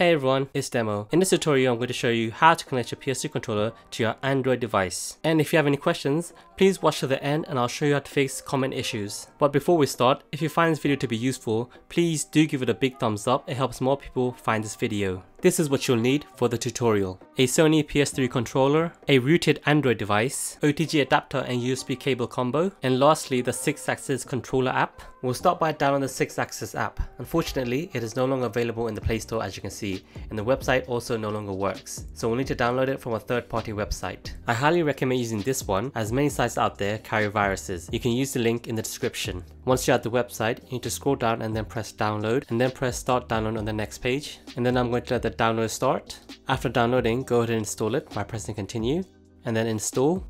Hey everyone, it's Demo. In this tutorial I'm going to show you how to connect your PS2 controller to your Android device. And if you have any questions, please watch to the end and I'll show you how to fix common issues. But before we start, if you find this video to be useful, please do give it a big thumbs up, it helps more people find this video. This is what you'll need for the tutorial. A Sony PS3 controller, a rooted Android device, OTG adapter and USB cable combo, and lastly the Sixaxis controller app. We'll start by downloading the Sixaxis app. Unfortunately, it is no longer available in the Play Store as you can see, and the website also no longer works, so we'll need to download it from a third-party website. I highly recommend using this one as many sites out there carry viruses. You can use the link in the description. Once you're at the website, you need to scroll down and then press download, and then press start download on the next page, and then I'm going to let the the download start. After downloading, go ahead and install it by pressing continue and then install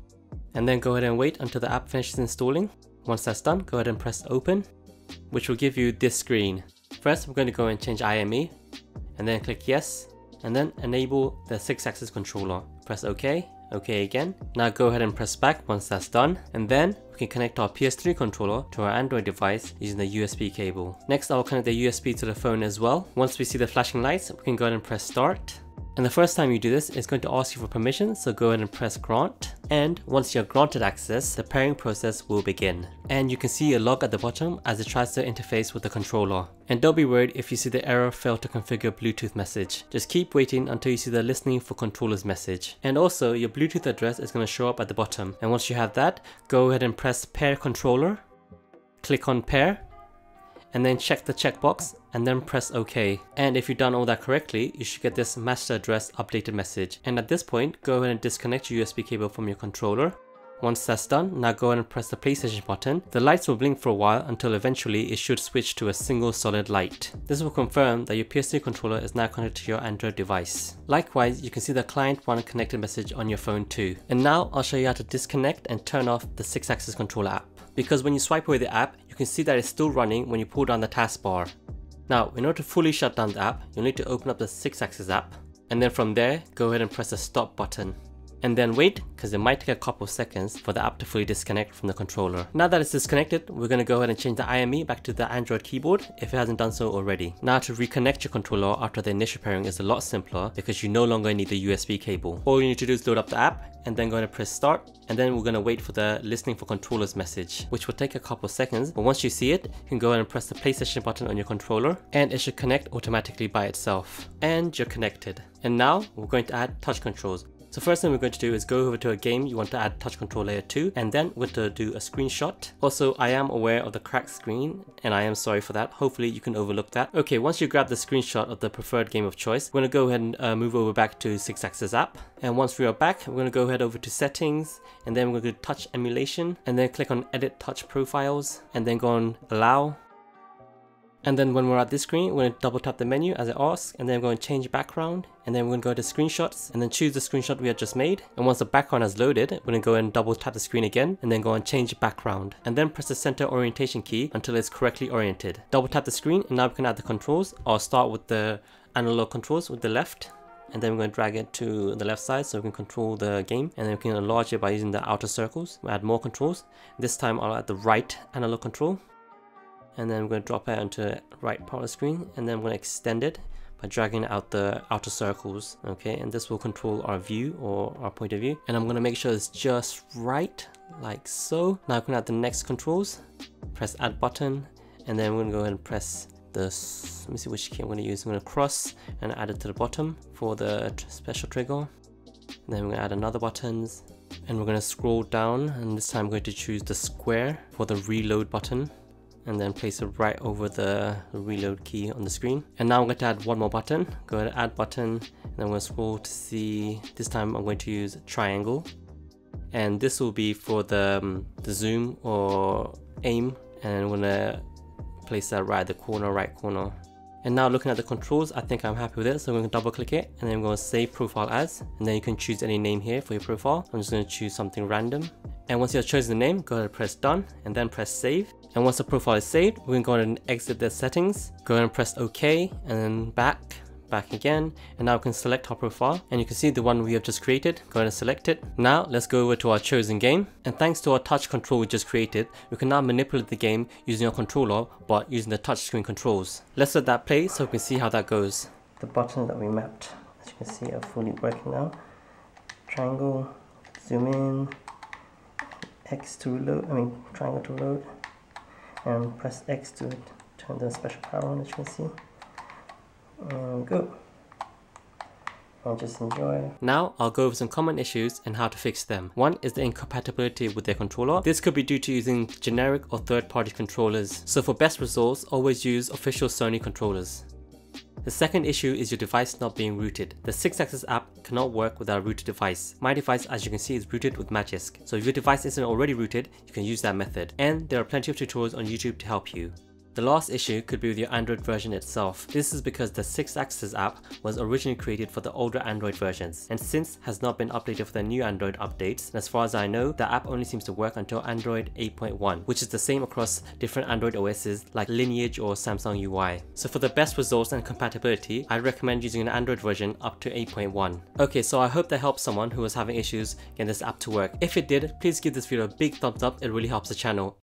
and then go ahead and wait until the app finishes installing. Once that's done, go ahead and press open, which will give you this screen. First, we're going to go and change IME and then click yes and then enable the Sixaxis controller. Press OK, OK again. Now go ahead and press back once that's done and then we can connect our PS3 controller to our Android device using the USB cable. Next I'll connect the USB to the phone as well. Once we see the flashing lights we can go ahead and press start and the first time you do this, it's going to ask you for permission, so go ahead and press grant. And once you're granted access, the pairing process will begin. And you can see a log at the bottom as it tries to interface with the controller. And don't be worried if you see the error fail to configure Bluetooth message. Just keep waiting until you see the listening for controllers message. And also, your Bluetooth address is going to show up at the bottom. And once you have that, go ahead and press pair controller. Click on pair and then check the checkbox and then press OK. And if you've done all that correctly, you should get this master address updated message. And at this point, go ahead and disconnect your USB cable from your controller. Once that's done, now go ahead and press the PlayStation button. The lights will blink for a while until eventually it should switch to a single solid light. This will confirm that your PS3 controller is now connected to your Android device. Likewise, you can see the client one connected message on your phone too. And now I'll show you how to disconnect and turn off the Sixaxis controller app. Because when you swipe away the app, you can see that it's still running when you pull down the taskbar. Now, in order to fully shut down the app, you'll need to open up the Sixaxis app, and then from there, go ahead and press the stop button and then wait because it might take a couple seconds for the app to fully disconnect from the controller. Now that it's disconnected, we're going to go ahead and change the IME back to the Android keyboard if it hasn't done so already. Now to reconnect your controller after the initial pairing is a lot simpler because you no longer need the USB cable. All you need to do is load up the app and then go ahead and press start and then we're going to wait for the listening for controllers message which will take a couple seconds but once you see it you can go ahead and press the PlayStation button on your controller and it should connect automatically by itself and you're connected. And now we're going to add touch controls. So first thing we're going to do is go over to a game you want to add touch control layer to and then we're going to do a screenshot. Also I am aware of the cracked screen and I am sorry for that. Hopefully you can overlook that. Okay once you grab the screenshot of the preferred game of choice we're going to go ahead and uh, move over back to Sixaxis app and once we are back we're going to go ahead over to settings and then we're going to touch emulation and then click on edit touch profiles and then go on allow and then when we're at this screen, we're going to double tap the menu as it asks, and then we're going to change background, and then we're going to go to screenshots, and then choose the screenshot we had just made. And once the background has loaded, we're going to go and double tap the screen again, and then go and change background. And then press the center orientation key until it's correctly oriented. Double tap the screen, and now we can add the controls. I'll start with the analog controls with the left, and then we're going to drag it to the left side so we can control the game and then we can enlarge it by using the outer circles we'll add more controls this time I'll add the right analog control and then I'm going to drop it onto the right part of the screen and then I'm going to extend it by dragging out the outer circles okay? And this will control our view or our point of view. And I'm going to make sure it's just right like so. Now I'm going to add the next controls. Press add button and then we're going to go ahead and press the let me see which key I'm going to use. I'm going to cross and add it to the bottom for the special trigger. And then we're going to add another buttons and we're going to scroll down and this time I'm going to choose the square for the reload button and then place it right over the reload key on the screen. And now I'm going to add one more button. Go ahead add button and I'm going to scroll to see, this time I'm going to use triangle. And this will be for the, um, the zoom or aim and I'm going to place that right at the corner, right corner. And now looking at the controls, I think I'm happy with it. So I'm going to double click it and then I'm going to save profile as, and then you can choose any name here for your profile. I'm just going to choose something random. And once you've chosen the name, go ahead and press done and then press save. And once the profile is saved, we can go ahead and exit the settings, go ahead and press OK and then back back again. And now we can select our profile. And you can see the one we have just created. Go ahead and select it. Now let's go over to our chosen game. And thanks to our touch control we just created we can now manipulate the game using our controller but using the touchscreen controls. Let's let that play so we can see how that goes. The buttons that we mapped, as you can see, are fully working now. Triangle, zoom in, X to reload, I mean triangle to load, and press X to turn the special power on, as you can see. And go and just enjoy. Now I'll go over some common issues and how to fix them. One is the incompatibility with their controller. This could be due to using generic or third-party controllers. So for best results, always use official Sony controllers. The second issue is your device not being rooted. The Sixaxis app cannot work without a rooted device. My device as you can see is rooted with Magisk. So if your device isn't already rooted, you can use that method. And there are plenty of tutorials on YouTube to help you. The last issue could be with your Android version itself. This is because the Sixaxis app was originally created for the older Android versions and since has not been updated for the new Android updates. And as far as I know, the app only seems to work until Android 8.1, which is the same across different Android OSs like Lineage or Samsung UI. So for the best results and compatibility, I recommend using an Android version up to 8.1. Okay, so I hope that helps someone who was having issues getting this app to work. If it did, please give this video a big thumbs up, it really helps the channel.